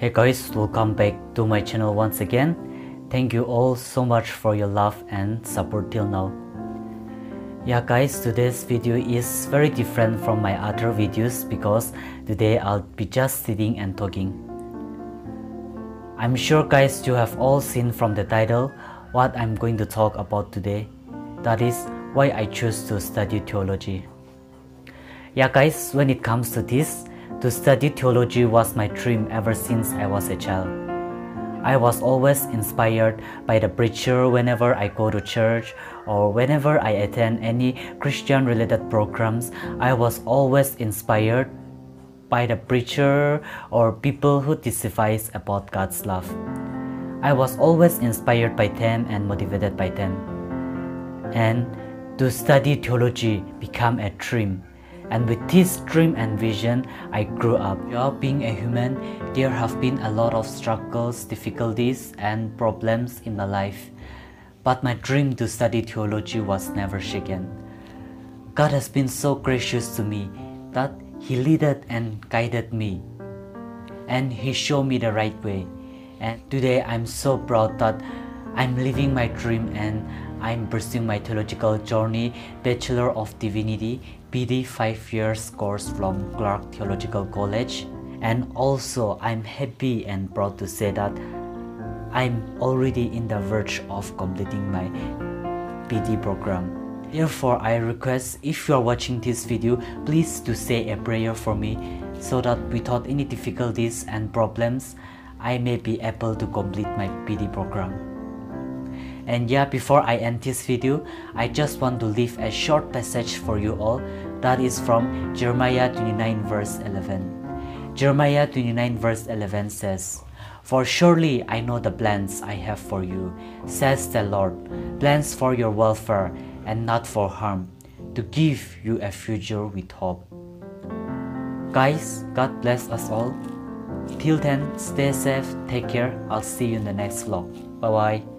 Hey guys, welcome back to my channel once again. Thank you all so much for your love and support till now. Yeah guys, today's video is very different from my other videos because today I'll be just sitting and talking. I'm sure guys you have all seen from the title what I'm going to talk about today. That is why I choose to study theology. Yeah guys, when it comes to this, to study theology was my dream ever since I was a child. I was always inspired by the preacher whenever I go to church or whenever I attend any Christian related programs. I was always inspired by the preacher or people who testifies about God's love. I was always inspired by them and motivated by them. And to study theology became a dream and with this dream and vision, I grew up. Being a human, there have been a lot of struggles, difficulties, and problems in my life. But my dream to study theology was never shaken. God has been so gracious to me that He led and guided me. And He showed me the right way. And today I'm so proud that I'm living my dream and I'm pursuing my theological journey, Bachelor of Divinity, BD 5 years course from Clark Theological College. And also, I'm happy and proud to say that I'm already in the verge of completing my BD program. Therefore, I request if you are watching this video, please to say a prayer for me so that without any difficulties and problems, I may be able to complete my BD program. And yeah, before I end this video, I just want to leave a short passage for you all that is from Jeremiah 29 verse 11. Jeremiah 29 verse 11 says, For surely I know the plans I have for you, says the Lord, plans for your welfare and not for harm, to give you a future with hope. Guys, God bless us all. Till then, stay safe, take care. I'll see you in the next vlog. Bye bye.